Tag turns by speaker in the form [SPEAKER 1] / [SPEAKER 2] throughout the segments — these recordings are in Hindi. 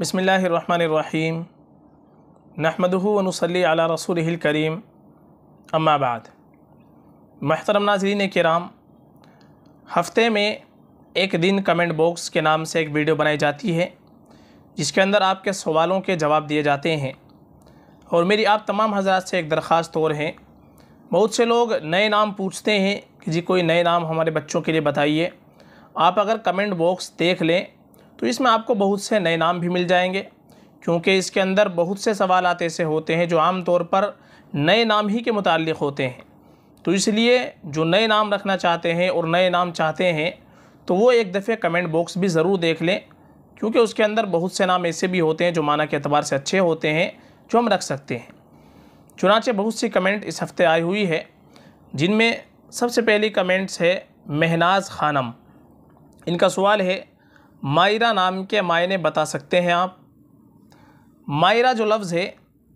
[SPEAKER 1] बसमीम नहमदहू वनसली अला रसूल करीम। अम्माबाद महतरम नाजरीन कराम, हफ़्ते में एक दिन कमेंट बॉक्स के नाम से एक वीडियो बनाई जाती है, जिसके अंदर आपके सवालों के जवाब दिए जाते हैं। और मेरी आप तमाम हजरात से एक दरख्वास्त और है। बहुत से लोग नए नाम पूछते हैं कि जी कोई नए नाम हमारे बच्चों के लिए बताइए। आप अगर कमेंट बॉक्स देख लें तो इसमें आपको बहुत से नए नाम भी मिल जाएँगे, क्योंकि इसके अंदर बहुत से सवाल ऐसे होते हैं जो आम तौर पर नए नाम ही के मुतालिक होते हैं। तो इसलिए जो नए नाम रखना चाहते हैं और नए नाम चाहते हैं तो वो एक दफ़े कमेंट बॉक्स भी ज़रूर देख लें, क्योंकि उसके अंदर बहुत से नाम ऐसे भी होते हैं जो माना के अतबार से अच्छे होते हैं, जो हम रख सकते हैं। चुनाचे बहुत सी कमेंट इस हफ़्ते आई हुई है, जिनमें सबसे पहली कमेंट्स है, महनाज खानम। इनका सवाल है मायरा नाम के मायने बता सकते हैं आप। मायरा जो लफ्ज़ है,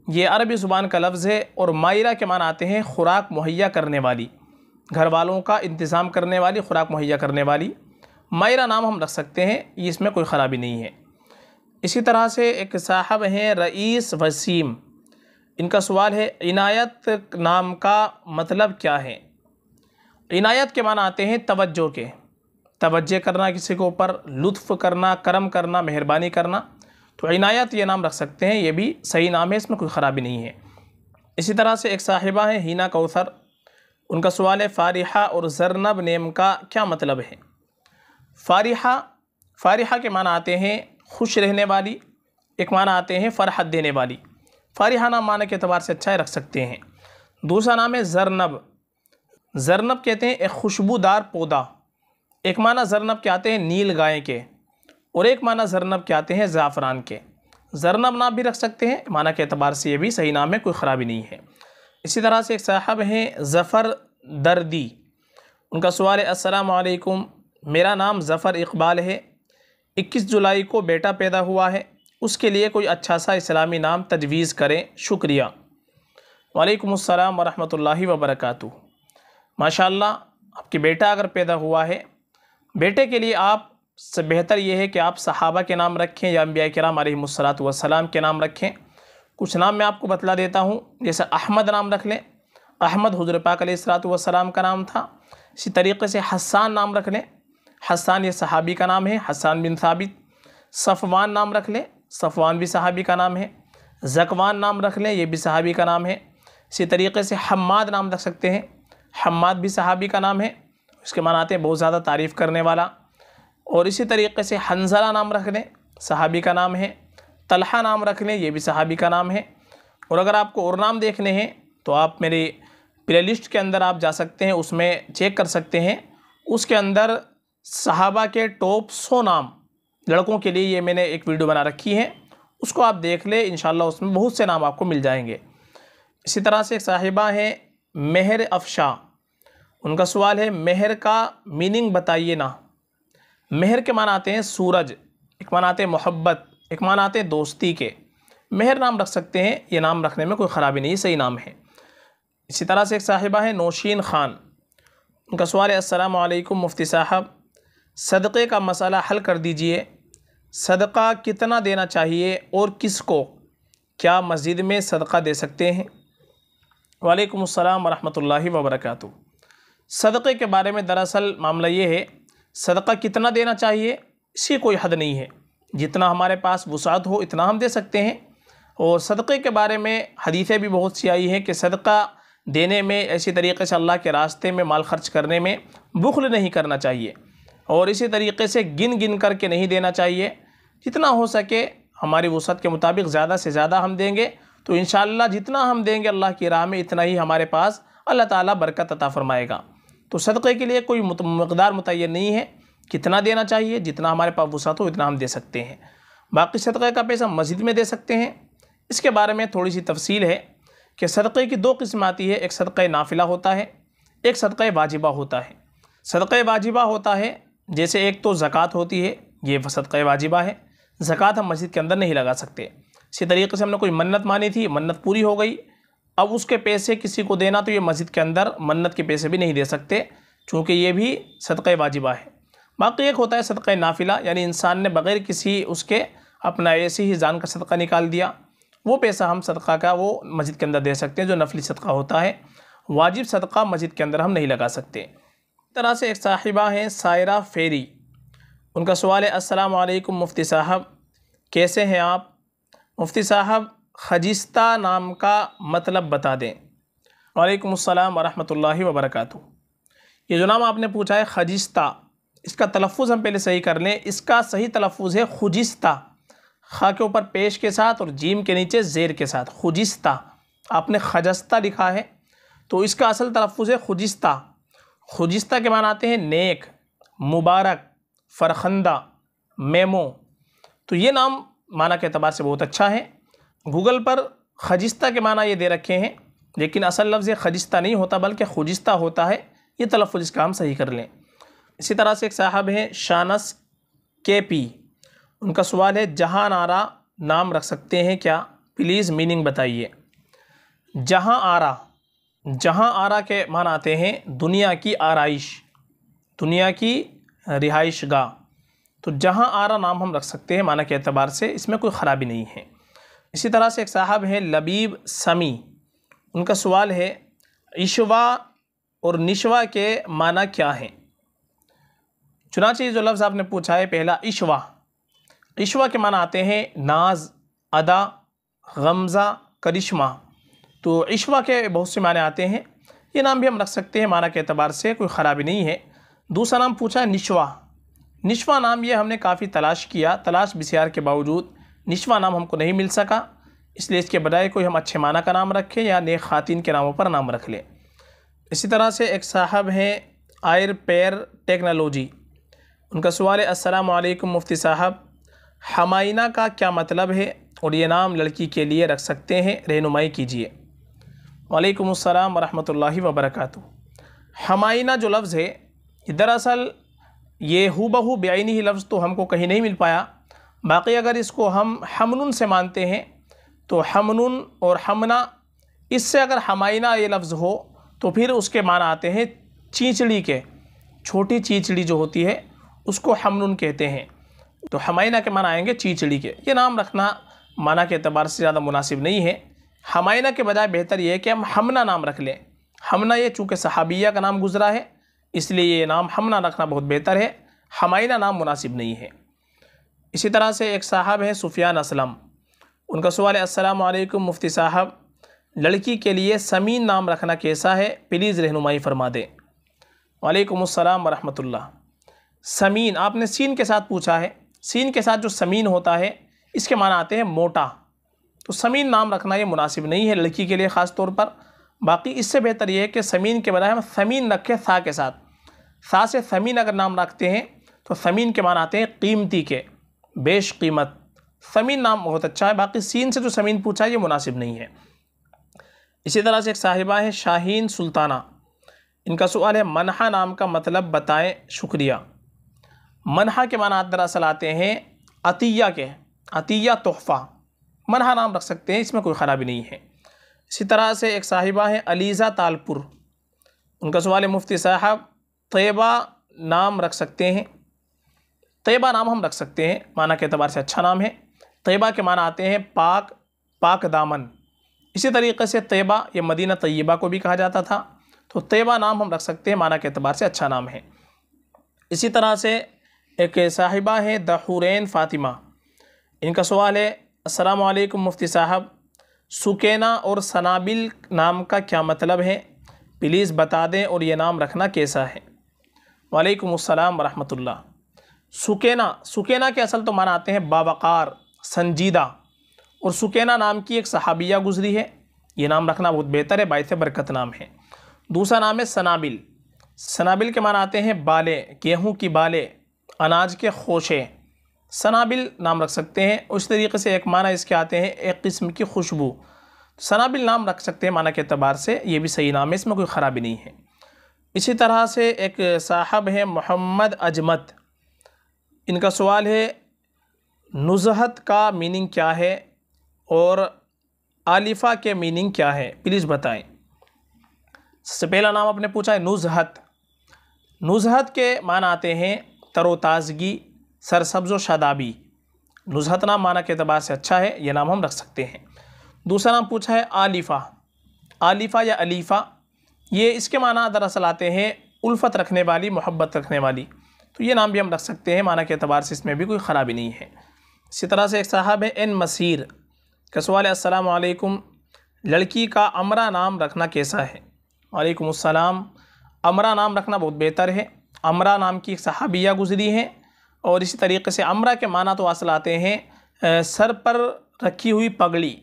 [SPEAKER 1] ये अरबी ज़ुबान का लफ्ज़ है और मायरा के मान आते हैं ख़ुराक मुहैया करने वाली। घर वालों का इंतज़ाम करने वाली, ख़ुराक मुहैया करने वाली। मायरा नाम हम रख सकते हैं इसमें कोई ख़राबी नहीं है। इसी तरह से एक साहब हैं रईस वसीम। इनका सवाल है, इनायत नाम का मतलब क्या है? इनायत के मान आते हैं तवज्जो के। तवज्जो करना, किसी के ऊपर लुत्फ़ करना, करम करना, मेहरबानी करना तो इनायत ये नाम रख सकते हैं, ये भी सही नाम है, इसमें कोई ख़राबी नहीं है। इसी तरह से एक साहिबा है, हीना कौसर, उनका सवाल है, फ़ारिहा और जरनब नेम का क्या मतलब है? फ़ारिहा फ़ारिहा के माना आते हैं, खुश रहने वाली, एक माना आते हैं, फ़रहत देने वाली। फ़ारिहा नाम माना के अतबार से अच्छा रख सकते हैं। दूसरा नाम है जरनब। जरनब कहते हैं, एक खुशबूदार पौधा। एक माना जरनब के आते हैं नील गाय के, और एक माना जरनब के आते हैं ज़ाफ़रान के। जरनब नाम भी रख सकते हैं, माना के अतबार से ये भी सही नाम है, कोई ख़राबी नहीं है। इसी तरह से एक साहब हैं ज़फ़र दर्दी। उनका सवाल है असलकुम मेरा नाम ज़फ़र इकबाल है। 21 जुलाई को बेटा पैदा हुआ है, उसके लिए कोई अच्छा सा इस्लामी नाम तजवीज़ करें, शुक्रिया। वालेकुम अस्सलाम वरहमतुल्लाहि वबरकatuh माशाल्लाह, आपके बेटा अगर पैदा हुआ है बेटे के लिए आप से बेहतर ये है कि आप सहाबा के नाम रखें या अम्बिया कराम वसलाम के नाम रखें। कुछ नाम मैं आपको बतला देता हूँ। जैसे अहमद नाम रख लें। अहमद हजर पाक वसलाम का नाम था। इसी तरीके से हसान नाम रख लें। हसान ये सहाबी का नाम है। हसान बिन साबित। सफ़वान नाम रख लें। सफ़वान भी सहाबी का नाम है। जकवान नाम रख लें। ये भी सहाबी का नाम है। इसी तरीके से हम्माद नाम रख सकते हैं। हम्माद भी सहाबी का नाम है। इसके मानाते हैं बहुत ज़्यादा तारीफ़ करने वाला। और इसी तरीके से हंजला नाम रख लें सहाबी का नाम है। तलहा नाम रख लें ये भी सहाबी का नाम है। और अगर आपको और नाम देखने हैं तो आप मेरी प्लेलिस्ट के अंदर आप जा सकते हैं, उसमें चेक कर सकते हैं। उसके अंदर सहाबा के टॉप सौ नाम, लड़कों के लिए ये मैंने एक वीडियो बना रखी है। उसको आप देख लें इन उसमें बहुत से नाम आपको मिल जाएँगे। इसी तरह से एक साहिबा है, मेहर अफशा। उनका सवाल है, मेहर का मीनिंग बताइए ना। मेहर के मान आते हैं सूरज, एक मान आते हैं मोहब्बत, एक मान आते हैं दोस्ती के। मेहर नाम रख सकते हैं, ये नाम रखने में कोई ख़राबी नहीं सही नाम है। इसी तरह से एक साहिबा है, नौशीन ख़ान। उनका सवाल है असलकुम मुफ्ती साहब, सदक़े का मसला हल कर दीजिए। सदक़ा कितना देना चाहिए और किसको? क्या मस्जिद में सदक़ा दे सकते हैं? वालेकुम अस्सलाम वरहमतुल्लाहि वबरकatuh सदक़े के बारे में दरअसल मामला ये है, सदक़ा कितना देना चाहिए, इसकी कोई हद नहीं है। जितना हमारे पास वसात हो, इतना हम दे सकते हैं। और सदक़े के बारे में हदीसें भी बहुत सी आई हैं कि सदक़ा देने में, ऐसी तरीके से अल्लाह के रास्ते में माल खर्च करने में बुखल नहीं करना चाहिए। और इसी तरीके से गिन गिन करके नहीं देना चाहिए। जितना हो सके, हमारी वसत के मुताबिक ज़्यादा से ज़्यादा हम देंगे। तो इन जितना हम देंगे अल्लाह की राह में, इतना ही हमारे पास अल्लाह ताला बरकत अता फ़रमाएगा। तो सदक़े के लिए कोई मकदार मुतन नहीं है। कितना देना चाहिए, जितना हमारे पास वसात हो उतना हम दे सकते हैं। बाकी सदक़े का पैसा मस्जिद में दे सकते हैं। इसके बारे में थोड़ी सी तफसील है कि सदक़े की दो किस्म आती है, एक सदक़ नाफिला होता है, एक सदक़ वाजिबा होता है। सदक़ वाजिबा होता है, जैसे एक तो ज़क़़त होती है, ये सदक़ वाजिबा है। ज़क़़त हम मस्जिद के अंदर नहीं लगा सकते। इसी तरीके से हमने कोई मन्नत मानी थी, मन्नत पूरी हो गई अब उसके पैसे किसी को देना तो ये मस्जिद के अंदर मन्नत के पैसे भी नहीं दे सकते, चूँकि ये भी सदक़ वाजिबा है। बाकी एक होता है सदक़ नाफिला, यानी इंसान ने बग़ैर किसी उसके अपना ऐसे ही जान का सदका निकाल दिया। वो पैसा हम सदका का वो मस्जिद के अंदर दे सकते हैं, जो नफली सदका होता है। वाजिब सदका मस्जिद के अंदर हम नहीं लगा सकते। तरह से एक साहिबा हैं सायरा फेरी। उनका सवाल है, अस्सलाम वालेकुम मुफ्ती साहब, कैसे हैं आप? मुफ्ती साहब खजिस्ता नाम का मतलब बता दें। वालेकुम अस्सलाम वरहमतुल्लाहि वबरकातुहू। ये जो नाम आपने पूछा है, खजिस्ता, इसका तलफ़ हम पहले सही कर लें। इसका सही तलफ़ है खुजिस्ता। खा के ऊपर पेश के साथ और जीम के नीचे ज़ेर के साथ। खुजिस्ता, आपने खजस्ता लिखा है तो इसका असल तलफ़ है खुजिस्ता। खुजिस्ता के मान आते हैं नेक, मुबारक, फ़रखंदा, मेमो। तो ये नाम माना के अतबार से बहुत अच्छा है। गूगल पर खजिस्ता के माना ये दे रखे हैं, लेकिन असल लफ्ज़ ये खजिस्ता नहीं होता, बल्कि खुजिस्ता होता है, ये तलफ़ इसका हम सही कर लें। इसी तरह से एक साहब हैं, शानस के पी उनका सवाल है, जहाँ नारा नाम रख सकते हैं क्या? प्लीज़ मीनिंग बताइए। जहाँ आरा जहाँ आरा के मान आते हैं, दुनिया की आरइश, दुनिया की रिहाइश गाह तो जहाँ आरा नाम हम रख सकते हैं, माना के अतबार से, इसमें कोई ख़राबी नहीं है। इसी तरह से एक साहब हैं लबीब समी। उनका सवाल है, इशवा और निशवा के माना क्या हैं? चुनाचे जो लफ्ज़ आपने पूछा है, पहला इशवा। इशवा के माना आते हैं नाज, अदा, गमज़ा, करिश्मा। तो इशवा के बहुत से माने आते हैं। ये नाम भी हम रख सकते हैं माना के अतबार से, कोई ख़राबी नहीं है। दूसरा नाम पूछा है निशवा। निशवा नाम ये हमने काफ़ी तलाश किया, तलाश बिसार के बावजूद निशवा नाम हमको नहीं मिल सका, इसलिए इसके बजाय कोई हम अच्छे माना का नाम रखें या नेक खातिन के नामों पर नाम रख लें। इसी तरह से एक साहब हैं, आयर पेयर टेक्नोलॉजी। उनका सवाल है, अस्सलाम वालेकुम मुफ्ती साहब, हमाइना का क्या मतलब है? और ये नाम लड़की के लिए रख सकते हैं, रहनुमाई कीजिए। वालेकुम अस्सलाम वरहमतुल्लाहि वबरकatuh हमाइना जो लफ्ज़ है दरअसल ये हु बहू बेआनी ही लफ्ज़ तो हमको कहीं नहीं मिल पाया। बाकी अगर इसको हम हमनुन से मानते हैं तो हमनुन और हमना, इससे अगर हमाइना ये लफ्ज़ हो तो फिर उसके माना आते हैं चींचड़ी के। छोटी चींचड़ी जो होती है, उसको हमनुन कहते हैं। तो हमाइना के माना आएँगे चींचड़ी के। ये नाम रखना माना के अतबार से ज़्यादा मुनासिब नहीं है। हमाइना के बजाय बेहतर ये है कि हम हमना नाम रख लें। हमना ये चूँकि सहाबिया का नाम गुजरा है, इसलिए ये नाम हमना रखना बहुत बेहतर है। हमाइना नाम मुनासिब नहीं है। इसी तरह से एक साहब हैं सुफियान असलम। उनका सवाल अस्सलाम वालेकुम मुफ्ती साहब, लड़की के लिए समीन नाम रखना कैसा है? प्लीज़ रहनुमाई फरमा दें। वालेकुम अस्सलाम वरहमतुल्लाह। समीन, आपने सीन के साथ पूछा है। सीन के साथ जो समीन होता है, इसके माना आते हैं मोटा। तो समीन नाम रखना ये मुनासिब नहीं है लड़की के लिए ख़ास तौर पर। बाकी इससे बेहतर ये है कि समीन के बजाय हम समीन रखें सा के साथ। सा से समीन अगर नाम रखते हैं तो समीन के मान आते हैं कीमती के। बेश कीमत। समीन नाम बहुत अच्छा है, बाकी सीन से जो समीन पूछा है, ये मुनासिब नहीं है। इसी तरह से एक साहिबा है, शाहीन सुल्ताना। इनका सवाल है, मनहा नाम का मतलब बताएँ, शुक्रिया। मनहा के माना दरअसल आते हैं, अतिया के, अतिया तोहफ़ा। मनहा नाम रख सकते हैं, इसमें कोई ख़राबी नहीं है। इसी तरह से एक साहिबा है, अलीज़ा तालपुर। उनका सवाल है, मुफ्ती साहब, तयबा नाम रख सकते हैं तयबा नाम हम रख सकते हैं, माना के अतबार से अच्छा नाम है। तयबा के माना आते हैं पाक पाक दामन। इसी तरीके से तयबा ये मदीना तय्यबा को भी कहा जाता था। तो तयबा नाम हम रख सकते हैं, माना के अतबार से अच्छा नाम है। इसी तरह से एक साहिबा है दहुरैन फ़ातिमा। इनका सवाल है, अस्सलाम वालेकुम मुफ्ती साहब, सुकेना और सनाबिल नाम का क्या मतलब है? प्लीज़ बता दें और ये नाम रखना कैसा है। वालेकुम अस्सलाम वरहमतुल्लाह। सुकेना सुकेना के असल तो मानाते हैं बावकार, संजीदा। और सुकेना नाम की एक सहाबिया गुजरी है। ये नाम रखना बहुत बेहतर है, बायस बरकत नाम है। दूसरा नाम है सनाबिल। सनाबिल के मान आते हैं बाले, गेहूँ की बाले, अनाज के खोशे। सनाबिल नाम रख सकते हैं उस तरीके से एक माना इसके आते हैं, एक किस्म की खुशबू। सनाबिल नाम रख सकते हैं माना के अतबार से, ये भी सही नाम है, इसमें कोई ख़राबी नहीं है। इसी तरह से एक साहब है मोहम्मद अजमत। इनका सवाल है, नुजहत का मीनिंग क्या है और आलिफा के मीनिंग क्या है? प्लीज़ बताएँ। सबसे पहला नाम आपने पूछा है, नुजहत। नुजहत के मान आते हैं तरोताज़गी, सरसब्ज़ व शादाबी। नुजहत नाम माना के अतबार से अच्छा है, ये नाम हम रख सकते हैं। दूसरा नाम पूछा है, आलिफ़ा। आलिफ़ा या अलीफ़ा, ये इसके माना दरअसल आते हैं उल्फत रखने वाली, मोहब्बत रखने वाली। तो ये नाम भी हम रख सकते हैं, माना के अतबार से इसमें भी कोई ख़राबी नहीं है। इसी तरह से एक साहब है, एन मसीर। का सवाल असलकुम लड़की का अमरा नाम रखना कैसा है? वालेकुम अमरा नाम रखना बहुत बेहतर है। अमरा नाम की एक सहाबिया गुज़री हैं और इसी तरीके से अमरा के माना तो असल आते हैं सर पर रखी हुई पगड़ी,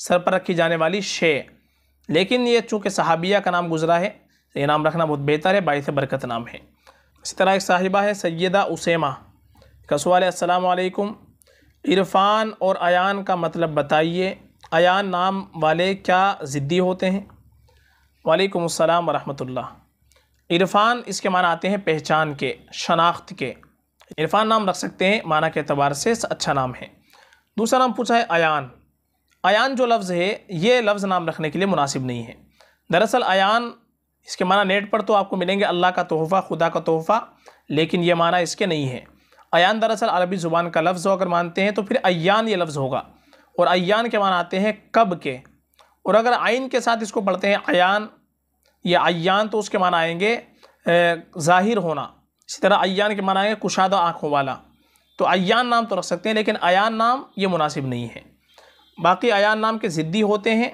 [SPEAKER 1] सर पर रखी जाने वाली शे। लेकिन ये चूँकि सहाबिया का नाम गुजरा है ये नाम रखना बहुत बेहतर है बाईस बरकत नाम है। इसी तरह एक साहिबा है सैदा उसेमा। का सवाल असलकुम इरफ़ान और अयान का मतलब बताइए, अयान नाम वाले क्या ज़िद्दी होते हैं? वालेकुम अस्सलाम वरहमतुल्लाह। इरफ़ान इसके माना आते हैं पहचान के, शनाख्त के। इरफ़ान नाम रख सकते हैं, माना के अतबार से अच्छा नाम है। दूसरा नाम पूछा है, अयान। अयान जो लफ्ज़ है, ये लफ्ज़ नाम रखने के लिए मुनासिब नहीं है। दरअसल अयान इसके माना नेट पर तो आपको मिलेंगे अल्लाह का तोहफ़ा, खुदा का तोहफ़ा, लेकिन ये माना इसके नहीं है। अयान दरअसल अरबी ज़ुबान का लफ्ज़ हो अगर मानते हैं तो फिर अयान ये लफ्ज़ होगा। और अयान के माना आते हैं कब के। और अगर आइन के साथ इसको पढ़ते हैं, अयान, या अयान तो उसके माना आएँगे ज़ाहिर होना। इसी तरह अयान के माना आएँगे कुशादा आँखों वाला। तो अयान नाम तो रख सकते हैं, लेकिन अयान नाम ये मुनासिब नहीं है। बाकी अयान नाम के ज़िद्दी होते हैं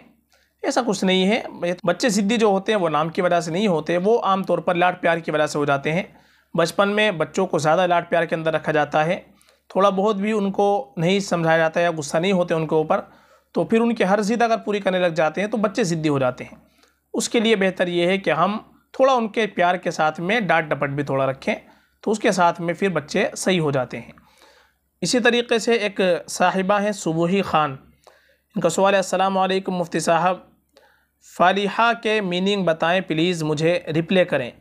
[SPEAKER 1] ऐसा कुछ नहीं है। बच्चे ज़िद्दी जो होते हैं, वो नाम की वजह से नहीं होते, वो आम तौर पर लाड प्यार की वजह से हो जाते हैं। बचपन में बच्चों को ज़्यादा लाड प्यार के अंदर रखा जाता है। थोड़ा बहुत भी उनको नहीं समझाया जाता या गुस्सा नहीं होते उनके ऊपर तो फिर उनकी हर ज़िद अगर पूरी करने लग जाते हैं तो बच्चे ज़िद्दी हो जाते हैं। उसके लिए बेहतर ये है कि हम थोड़ा उनके प्यार के साथ में डांट डपट भी थोड़ा रखें तो उसके साथ में फिर बच्चे सही हो जाते हैं। इसी तरीके से एक साहिबा हैं, सुबूही ख़ान। इनका सवाल है असलम मुफ्ती साहब फ़ालिहा के मीनिंग बताएँ, प्लीज़ मुझे रिप्ले करें।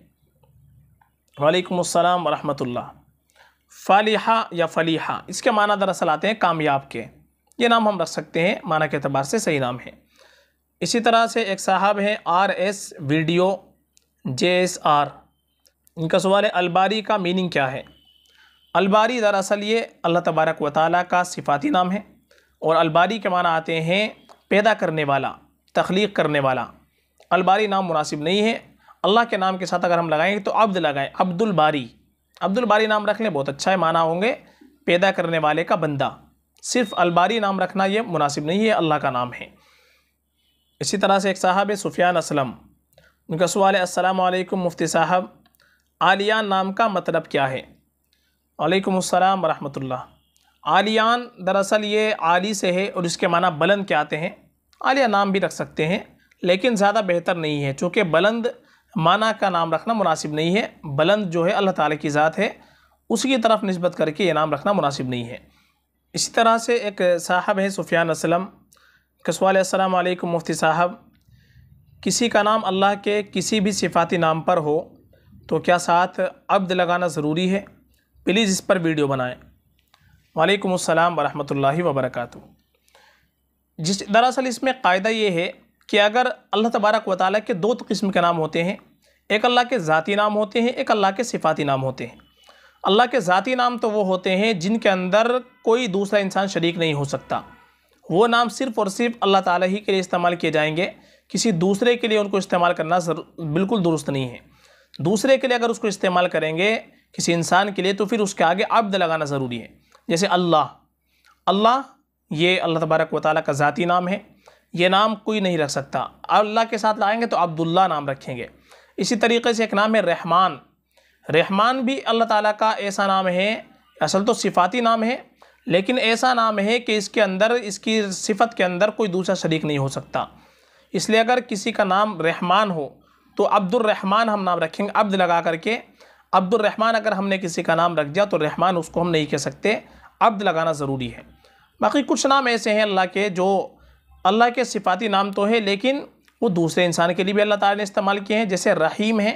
[SPEAKER 1] वालेकुम अस्सलाम वरहमतुल्लाह। फ़ालिहा या फ़लीहा, इसके माना दरअसल आते हैं कामयाब के। ये नाम हम रख सकते हैं, माना के अतबार से सही नाम है। इसी तरह से एक साहब हैं, R S video, J S R. इनका सवाल है, अलबारी का मीनिंग क्या है? अलबारी दरअसल ये अल्लाह तबारक व ताली का सिफाती नाम है, और अलबारी के माना आते हैं, पैदा करने वाला। तख्लीक करने वाला। अलबारी नाम मुनासिब नहीं है। अल्लाह के नाम के साथ अगर हम लगाएँगे तो अब्द लगाएँ। अब्दुल बारी। अब्दुल बारी नाम रख लें, बहुत अच्छा है, माना होंगे। पैदा करने वाले का बंदा। सिर्फ़ अलबारी नाम रखना ये मुनासिब नहीं है, अल्लाह का नाम है। इसी तरह से एक साहब है, सुफियान असलम। उनका सवाल है, अस्सलाम मुफ्ती साहब, आलियान नाम का मतलब क्या है? वालेकुम अस्सलाम वरहमतुल्लाह। आलियान दरअसल ये आली से है और इसके माना बुलंद के आते हैं। आलिया नाम भी रख सकते हैं, लेकिन ज़्यादा बेहतर नहीं है, चूँकि बुलंद माना का नाम रखना मुनासिब नहीं है। बुलंद जो है अल्लाह ताला की ज़ात है, उसकी तरफ़ नस्बत करके ये नाम रखना मुनासिब नहीं है। इसी तरह से एक साहब है सुफियान असलम कसवाल अस्सलाम मुफ्ती साहब, किसी का नाम अल्लाह के किसी भी सिफाती नाम पर हो तो क्या साथ अब्द लगाना ज़रूरी है? प्लीज़ इस पर वीडियो बनाएँ। वालेकुम अस्सलाम वरहमतुल्लाहि वबरकatuh जिस दरअसल इसमें क़ायदा ये है कि अगर अल्लाह तबारक व ताली के दो किस्म के नाम होते हैं, एक अल्लाह के ज़ाती नाम होते हैं, एक अल्लाह के सिफाती नाम होते हैं। अल्लाह के ज़ाती नाम तो वो होते हैं जिनके अंदर कोई दूसरा इंसान शरीक नहीं हो सकता। वो नाम सिर्फ़ और सिर्फ़ अल्लाह ताला ही के लिए इस्तेमाल किए जाएँगे। किसी दूसरे के लिए उनको इस्तेमाल करना बिल्कुल दुरुस्त नहीं है। दूसरे के लिए अगर उसको इस्तेमाल करेंगे किसी इंसान के लिए तो फिर उसके आगे अब्द लगाना ज़रूरी है। जैसे अल्लाह अल्लाह ये अल्लाह तबारक व ताली का ज़ाती नाम है। ये नाम कोई नहीं रख सकता। अल्लाह के साथ लाएँगे तो अब्दुल्ला नाम रखेंगे। इसी तरीके से एक नाम है रहमान। रहमान भी अल्लाह ताला का ऐसा नाम है, असल तो सिफाती नाम है, लेकिन ऐसा नाम है कि इसके अंदर, इसकी सिफत के अंदर कोई दूसरा शरीक नहीं हो सकता। इसलिए अगर किसी का नाम रहमान हो तो अब्दुलरहमान हम नाम रखेंगे, अब्द लगा करके। अब्दुलरहमान अगर हमने किसी का नाम रख दिया तो रहमान उसको हम नहीं कह सकते। अब्द लगाना ज़रूरी है। बाकी कुछ नाम ऐसे हैं अल्लाह के जो अल्लाह के सिफाती नाम तो है, लेकिन वो दूसरे इंसान के लिए भी अल्लाह ताला ने इस्तेमाल किए हैं, जैसे रहीम है।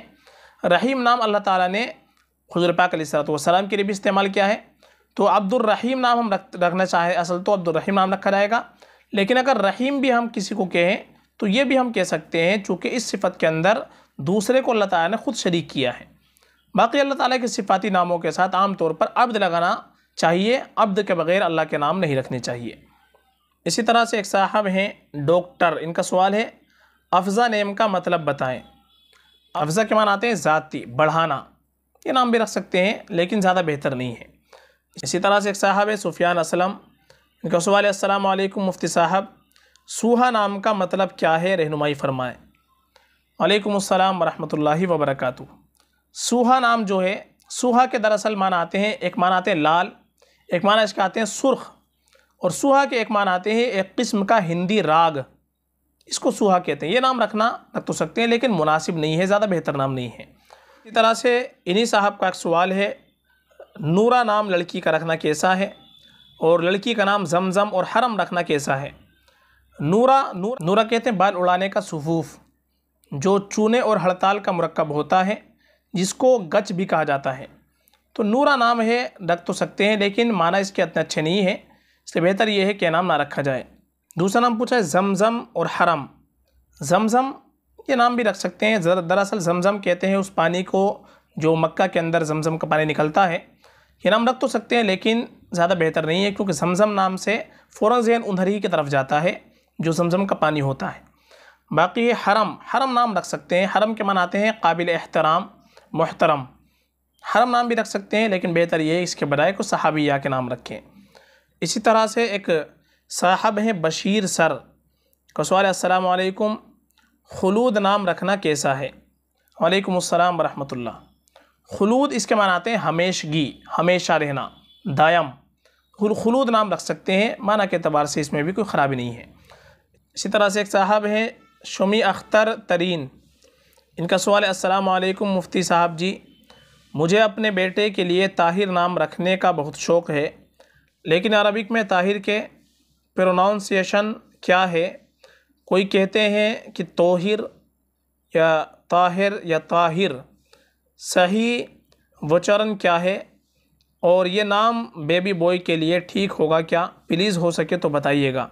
[SPEAKER 1] रहीम नाम अल्लाह ताला ने हजर पाक सलाम के लिए भी इस्तेमाल किया है। तो अब्दुलरहीम नाम हम रख, रखना चाहें, असल तो अब्दुलरहीम नाम रखा जाएगा। लेकिन अगर रहीम भी हम किसी को कहें तो ये भी हम कह सकते हैं, चूँकि इस सिफत के अंदर दूसरे को अल्लाह ताला ने ख़ुद शरीक किया है। बाकी अल्लाह ताला के सिफाती नामों के साथ आम तौर पर अब्द लगाना चाहिए, अब्द के बग़ैर अल्लाह के नाम नहीं रखने चाहिए। इसी तरह से एक साहब हैं, डॉक्टर, इनका सवाल है, अफ़ज़ा नेम का मतलब बताएँ। अफ़ज़ा के मान आते हैं ज़ाती, बढ़ाना। ये नाम भी रख सकते हैं, लेकिन ज़्यादा बेहतर नहीं है। इसी तरह से एक साहब है, सुफियान असलम। इनका सवाल अस्सलाम वालेकुम मुफ्ती साहब, सूहा नाम का मतलब क्या है? रहनुमाई फरमाएँ। वालेकुम वरहमतुल्लाहि वबरकातुहू। सूहा नाम जो है, सूहा के दरअसल मान आते हैं, एक मान आते हैं लाल एक माना इसके आते हैं सुर्ख, और सुहा के एक मान आते हैं एक किस्म का हिंदी राग। इसको सुहा कहते हैं। ये नाम रखना रख तो सकते हैं, लेकिन मुनासिब नहीं है, ज़्यादा बेहतर नाम नहीं है। इसी तरह से इन्हीं साहब का एक सवाल है, नूरा नाम लड़की का रखना कैसा है, और लड़की का नाम जमज़म और हरम रखना कैसा है? नूरा, नूर, नूरा कहते हैं बाल उड़ाने का सफूफ, जो चूने और हड़ताल का मरकब होता है, जिसको गच भी कहा जाता है। तो नूरा नाम है, रख तो सकते हैं, लेकिन माना इसके इतने अच्छे नहीं है। इसलिए बेहतर ये है कि नाम ना रखा जाए। दूसरा नाम पूछा है, जमज़म और हरम। जमज़म, ये नाम भी रख सकते हैं। दरअसल जमज़म कहते हैं उस पानी को जो मक्का के अंदर जमज़म का पानी निकलता है। ये नाम रख तो सकते हैं, लेकिन ज़्यादा बेहतर नहीं है, क्योंकि जमज़म नाम से फ़ौर जहन उधर ही की तरफ़ जाता है, जो जमज़म का पानी होता है। बाकी हरम हरम नाम रख सकते हैं। हरम के मन आते हैं काबिल एहतराम मोहतरम। हरम नाम भी रख सकते हैं, लेकिन बेहतर ये इसके बजाय को सहाबिया के नाम रखें। इसी तरह से एक साहब हैं बशीर सर। का सवाल असलकुम खलूद नाम रखना कैसा है? वालेकुम अस्सलाम वरहमतुल्लाह। खलूद इसके मानाते हैं हमेशगी, हमेशा रहना, दायम। खलूद नाम रख सकते हैं, माना के अतबार से इसमें भी कोई ख़राबी नहीं है। इसी तरह से एक साहब हैं शमी अख्तर तरीन। इनका सवाल अस्सलाम वालेकुम मुफ्ती साहब जी। मुझे अपने बेटे के लिए ताहिर नाम रखने का बहुत शौक़ है, लेकिन अरबिक में ताहिर के प्रोनाउंसिएशन क्या है? कोई कहते हैं कि तोहिर या ताहिर या ताहिर, सही वचरण क्या है? और ये नाम बेबी बॉय के लिए ठीक होगा क्या? प्लीज़ हो सके तो बताइएगा।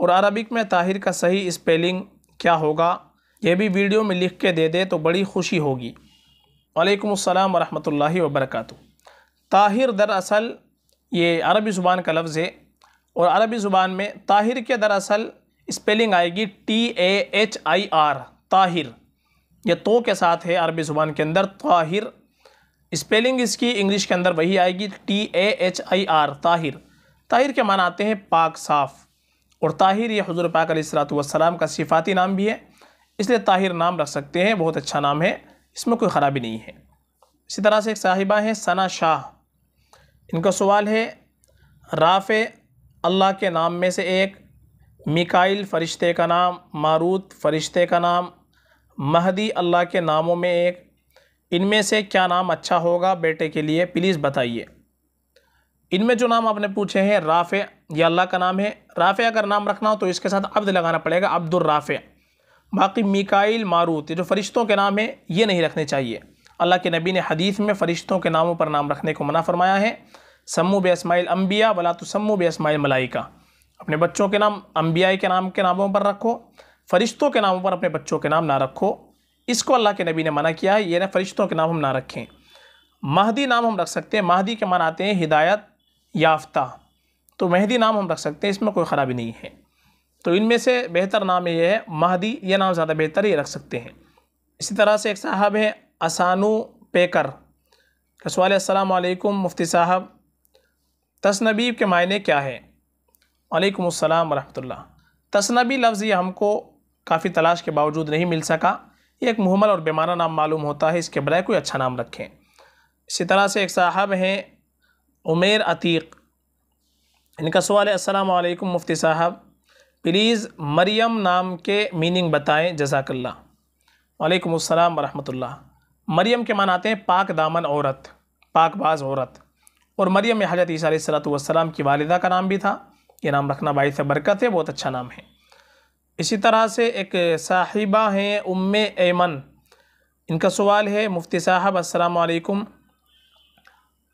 [SPEAKER 1] और अरबिक में ताहिर का सही स्पेलिंग क्या होगा? ये भी वीडियो में लिख के दे दे तो बड़ी खुशी होगी। वालेकुम वरहमतुल्लाहि वबरकातुहू। ताहिर दरअसल ये अरबी ज़ुबान का लफ्ज़ है और अरबी ज़ुबान में ताहिर के दरअसल स्पेलिंग आएगी T A H I R Tahir. यह तो के साथ है अरबी ज़ुबान के अंदर, ताहिर। स्पेलिंग इसकी इंग्लिश के अंदर वही आएगी T A H I R Tahir. Tahir के मान आते हैं पाक साफ़। और ताहिर ये हजूर पाक सलाम का सिफाती नाम भी है, इसलिए ताहिर नाम रख सकते हैं, बहुत अच्छा नाम है। इसमें कोई ख़राबी नहीं है। इसी तरह से एक साहिबा हैं, सना शाह। इनका सवाल है, राफ़ अल्लाह के नाम में से एक, मिकाइल फ़रिश्ते का नाम, मारूत फ़रिश्ते का नाम, महदी अल्लाह के नामों में एक, इनमें से क्या नाम अच्छा होगा बेटे के लिए, प्लीज़ बताइए। इनमें जो नाम आपने पूछे हैं, राफ़े, या अल्लाह का नाम है। राफ़े अगर नाम रखना हो तो इसके साथ अब्द लगाना पड़ेगा अब्दुल राफ़ बाकी मिकाइल मारूत जो फ़रिश्तों के नाम है, ये नहीं रखने चाहिए। अल्लाह के नबी ने हदीस में फ़रिश्तों के नामों पर नाम रखने को मना फरमाया है। सम्मू बेस्माइल अम्बिया वला तो सम्मू बेस्माइल मलाइका। अपने बच्चों के नाम अम्बिया के नाम के नामों पर रखो। फ़रिश्तों के नामों पर अपने बच्चों के नाम ना रखो। इसको अल्लाह के नबी ने मना किया है, ये ना फ़रिश्तों के नाम हम ना रखें। महदी नाम हम रख सकते हैं। महदी के मान आते हैं हिदायत, याफ्ता। तो मेहदी नाम हम रख सकते हैं, इसमें कोई ख़राबी नहीं है। तो इनमें से बेहतर नाम ये है महदी, ये नाम ज़्यादा बेहतर ही रख सकते हैं। इसी तरह से एक साहब हैं, असानू पेकर। का सवाल असलकुम मुफ्ती साहब। तसनबी के मायने क्या है? वालेकुम अस्सलाम वरहमतुल्लाह। तसनबी लफ्ज़ ये हमको काफ़ी तलाश के बावजूद नहीं मिल सका। ये एक मुहमल और बेमाना नाम मालूम होता है, इसके बजाय कोई अच्छा नाम रखें। इसी तरह से एक साहब हैं, उमेर अतीक। इनका सवाल है, अस्सलाम वालेकुम मुफ्ती साहब। प्लीज़ मरियम नाम के मीनिंग बताएँ जजाकल्ला वालेकुम अस्सलाम वरहमतुल्लाह। मरियम के मानाते हैं पाक दामन औरत पाक बाज औरत। और मरियम में हज़रत ईसीम की वालिदा का नाम भी था। ये नाम रखना बाईस बरकत है, बहुत अच्छा नाम है। इसी तरह से एक साहिबा हैं उम ऐमन। इनका सवाल है, मुफ्ती साहब असलकुम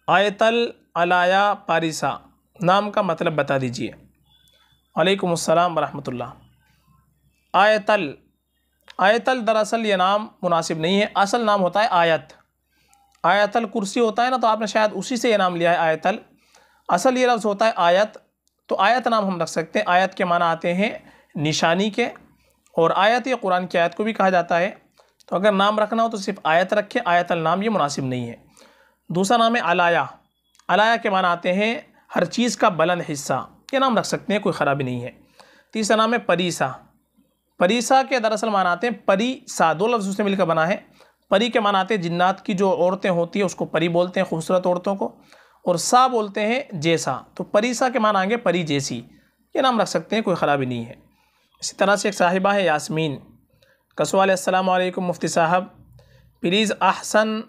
[SPEAKER 1] आयतल अलाया पारिसा। नाम का मतलब बता दीजिए। वालेकुम वरहमतुल्लाह। आयतल आयतल दरअसल ये नाम मुनासिब नहीं है, असल नाम होता है आयत। आयतल कुर्सी होता है ना तो आपने शायद उसी से ये नाम लिया है, आयतल। असल ये लफ्ज़ होता है आयत तो आयत नाम हम रख सकते हैं। आयत के माना आते हैं निशानी के, और आयत या कुरान की आयत को भी कहा जाता है। तो अगर नाम रखना हो तो सिर्फ़ आयत रखें, आयतल नाम ये मुनासिब नहीं है। दूसरा नाम है अलाया। अलाया के माना आते हैं हर चीज़ का बुलंद हिस्सा। ये नाम रख सकते हैं, कोई ख़राबी नहीं है। तीसरा नाम है परीसा। परीसा के दरअसल मानाते हैं, परी सा, दो लफ्ज़ उससे मिलकर बना है। परी के मानाते हैं, जिन्नात की जो औरतें होती हैं, उसको परी बोलते हैं, खूबसूरत औरतों को। और सा बोलते हैं, जैसा। तो परीसा के माना आएँगे, परी जैसी। ये नाम रख सकते हैं, कोई ख़राबी नहीं है। इसी तरह से एक साहिबा है, यासमीन। कसवाल असलकुम मुफ्ती साहब। प्लीज़ अहसन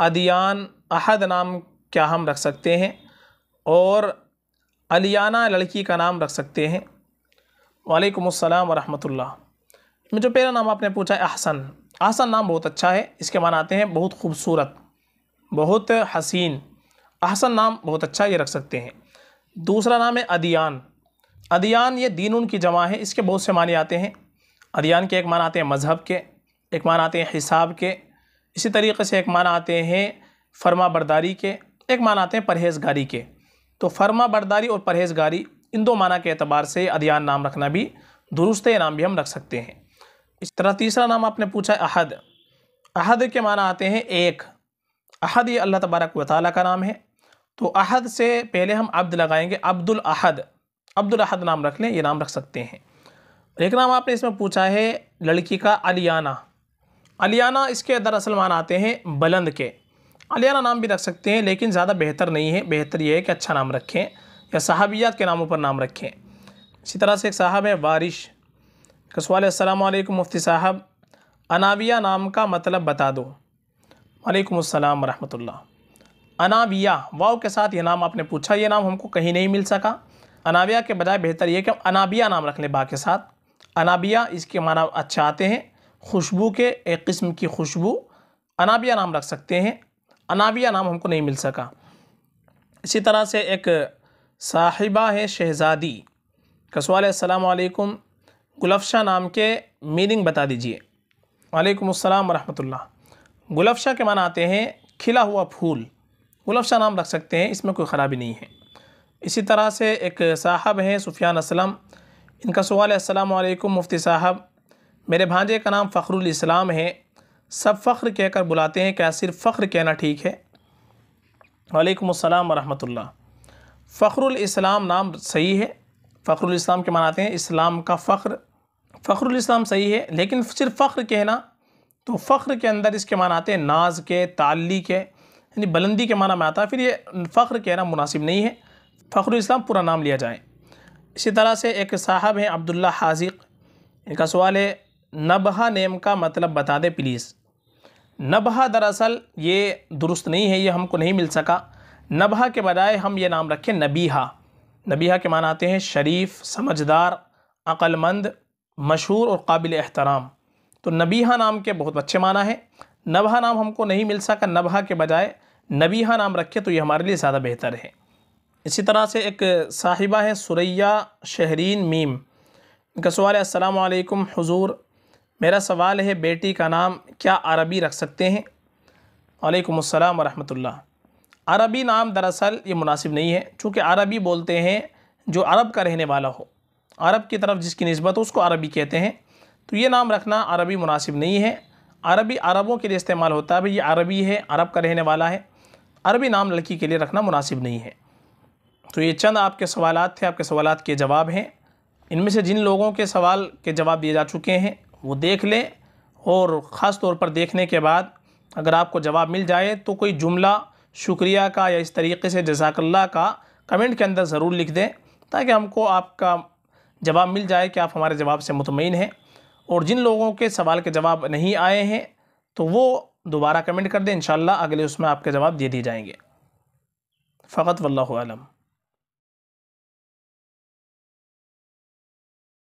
[SPEAKER 1] अदियान, अहद नाम क्या हम रख सकते हैं? और अलियाना लड़की का नाम रख सकते हैं। वालेकुम अस्सलाम जो पहला नाम आपने पूछा है अहसन। अहसन नाम बहुत अच्छा है। इसके मान आते हैं बहुत खूबसूरत, बहुत हसीन। अहसन नाम बहुत अच्छा ये रख सकते हैं। दूसरा नाम है अदियान। अदियान ये दीन उनकी जमा है। इसके बहुत से माने आते हैं। अदियान के एक मान आते हैं मज़हब के, एक मान आते हैं हिसाब के। इसी तरीके से एक मान आते हैं फर्मा बरदारी के, एक मान आते हैं परहेज़गारी के। तो फर्मा, बरदारी और परहेज़गारी इन दो माना के अतबार से अदियान नाम रखना भी दुरुस्त नाम भी हम रख सकते हैं। इस तरह तीसरा नाम आपने पूछा अहद। अहद के माना आते हैं एक। अहद ये अल्लाह तबारक व ताली का नाम है। तो अहद से पहले हम अब्द लगाएँगे, अब्दुल अहद। अब्दुल अहद नाम रख लें, ये नाम रख सकते हैं। एक नाम आपने इसमें पूछा है, लड़की का अलियाना। अलियाना इसके दरअसल मान आते हैं बुलंद के। अलियाना नाम भी रख सकते हैं, लेकिन ज़्यादा बेहतर नहीं है। बेहतर ये है कि अच्छा नाम रखें या सहाबियात के नामों पर नाम रखें। इसी तरह से एक साहब है बारिश कसवाल असलकुम मुफ्ती साहब। अनाविया नाम का मतलब बता दो। वालेकुम अस्सलाम वरहमतुल्लाह। अनाविया, वाव के साथ ये नाम आपने पूछा, ये नाम हमको कहीं नहीं मिल सका। अनाविया के बजाय बेहतर ये कि हम अनाबिया नाम रख लें बा के साथ। अनाबिया, इसके माना अच्छा आते हैं। खुशबू के एक किस्म की खुशबू, अनाबिया नाम रख सकते हैं। अनाबिया नाम हमको नहीं मिल सका। इसी तरह से एक साहिबा है शहज़ादी। कसवाल असलकुम गुलफशा नाम के मीनिंग बता दीजिए। वालेकुम अस्सलाम वरहमतुल्लाह। गुलफशा के माना आते हैं, खिला हुआ फूल। गुलफशा नाम रख सकते हैं, इसमें कोई ख़राबी नहीं है। इसी तरह से एक साहब हैं, सुफियान असलम। इनका सवाल वालेकुम मुफ्ती साहब, मेरे भांजे का नाम फ़खरुल इस्लाम है। सब फ़ख्र कहकर बुलाते हैं क्या सिर्फ़ फ़ख्र कहना ठीक है? वालेकुम अस्सलाम वरहमतुल्लाह। फ़खरुल इस्लाम नाम सही है। फ़खरुल इस्लाम के मानाते हैं इस्लाम का फ़ख्र। फ़खरुल इस्लाम सही है, लेकिन सिर्फ़ फ़ख्र कहना तो फ़ख्र के अंदर इसके माना आते हैं नाज के ताली के, यानी बुलंदी के माना में आता है, फिर ये फ़ख्र कहना मुनासिब नहीं है। फ़खरुल इस्लाम पूरा नाम लिया जाए। इसी तरह से एक साहब हैं अब्दुल्ला हाजिक। इनका सवाल है, नबहा नेम का मतलब बता दें प्लीज़। नबहा दरअसल ये दुरुस्त नहीं है, ये हमको नहीं मिल सका। नबहा के बजाय हम ये नाम रखें नबीहा। नबीहा के मान आते हैं शरीफ, समझदार, अक्लमंद, मशहूर और काबिल एहतराम। तो नबीहा नाम के बहुत अच्छे माना है। नबहा नाम हमको नहीं मिल सका, नबहा के बजाय नबीहा नाम रखे तो ये हमारे लिए ज़्यादा बेहतर है। इसी तरह से एक साहिबा है सुरैया शहरीन मीम। इनका सवाल है असलकुम हुजूर मेरा सवाल है, बेटी का नाम क्या अरबी रख सकते हैं? वालेकुम अस्सलाम वरहमतुल्लाह। अरबी नाम दरअसल ये मुनासिब नहीं है, चूँकि अरबी बोलते हैं जो अरब का रहने वाला हो। अरब की तरफ़ जिसकी नस्बत हो, उसको अरबी कहते हैं। तो ये नाम रखना अरबी मुनासिब नहीं है। अरबी अरबों के लिए इस्तेमाल होता है, भाई ये अरबी है, अरब का रहने वाला है। अरबी नाम लड़की के लिए रखना मुनासिब नहीं है। तो ये चंद आपके सवाल थे, आपके सवाल के जवाब हैं। इनमें से जिन लोगों के सवाल के जवाब दिए जा चुके हैं वो देख लें और ख़ास तौर पर देखने के बाद अगर आपको जवाब मिल जाए तो कोई जुमला शुक्रिया का या इस तरीके से जजाकल्ला का कमेंट के अंदर ज़रूर लिख दें ताकि हमको आपका जवाब मिल जाए कि आप हमारे जवाब से मुतमिन हैं। और जिन लोगों के सवाल के जवाब नहीं आए हैं तो वो दोबारा कमेंट कर दें। इन अगले उसमें आपके जवाब दे दिए जाएँगे। फ़कत वल्लम